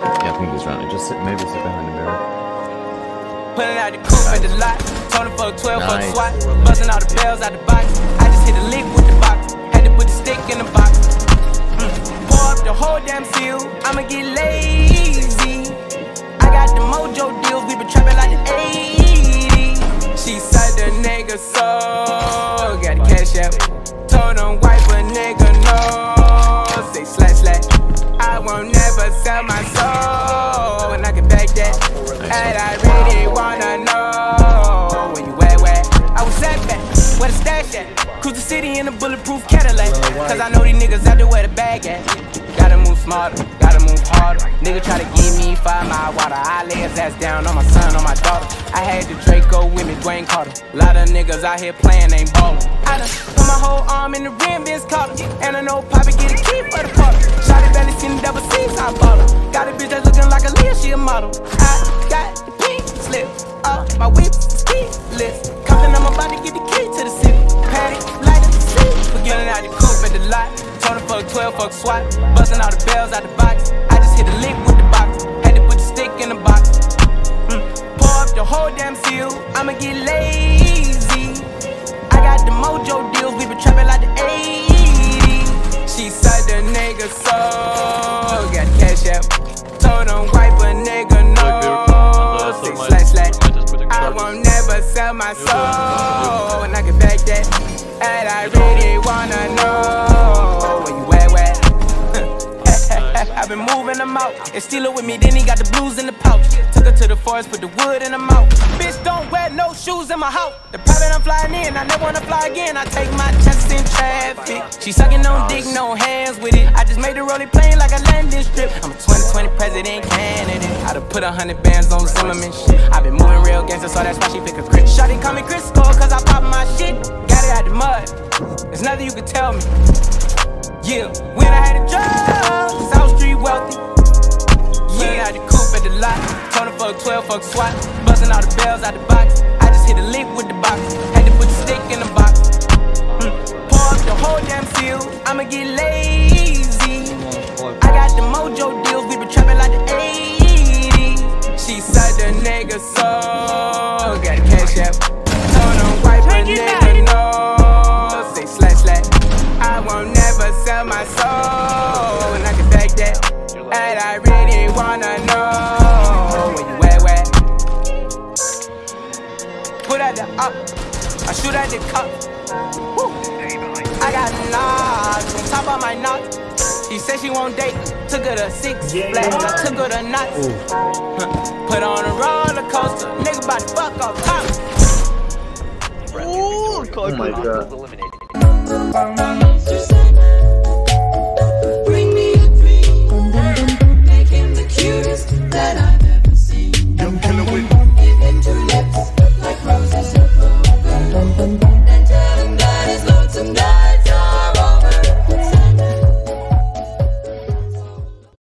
Yeah, I think he's running. Just sit, maybe sit behind the mirror. Pulling out the coupe at the lot. Told him for a 12 for Nice. swat. Busting all the bells out the box. I just hit a lick with the box. Had to put the stick in the box. Mm. Pour up the whole damn seal. I'ma get lazy. I got the mojo deals. We been trapping like the 80s. She said the nigga so. The at? Cruise the city in a bulletproof Cadillac. Cause I know these niggas out there where the bag at. Gotta move smarter, gotta move harder. Nigga try to give me five mile water. I lay his ass down on my son, on my daughter. I had the Draco with me, Dwayne Carter. Lot of niggas out here playing, ain't ballin'. I done put my whole arm in the rim, Vince Carter. And I know Poppy get a key for the party. Shot it belly, seen the double C's, I bought her. Got a bitch that's looking like a Leah, she a model. I got the pink slip up my whip, ski list. Fuck 12, fuck SWAT. Busting all the bells out the box. I just hit a lick with the box. Had to put the stick in the box. Mm. Pour up the whole damn seal. I'ma get lazy. I got the mojo deals. We been trapping like the 80s. She said the nigga so. Got the cash out. Told him wipe a nigga no. Six slash slash. I won't never sell my soul. And I can back that. And I moving them out. And steal it with me, then he got the blues in the pouch. Took her to the forest, put the wood in her mouth. Bitch, don't wear no shoes in my house. The private I'm flying in, I never wanna fly again. I take my chances in traffic. She sucking on dick, no hands with it. I just made the rolling plane like a landing strip. I'm a 2020 president candidate. I done put a hundred bands on Zimmerman shit. i been moving real gangster, so that's why she pick a crit. Shotty call me Chris Cole, cause I pop my shit. Got it out the mud. There's nothing you can tell me. Yeah, when I had a her fuck 12, fuck SWAT. Busting all the bells out the box. I just hit a lick with the box. Had to put the stick in the box. Mm. Pour up the whole damn seal. I'ma get lazy. I got the mojo deals. We been trapping like the 80s. She said the nigga so. at the up, I shoot at the cup. Woo. I got knocked on top of my knock. She said she won't date, took her to six yeah. I took her to nuts. Huh. Put on a roller coaster, nigga about to fuck off top. Ooh, oh my god. Bring me a dream. The cutest that I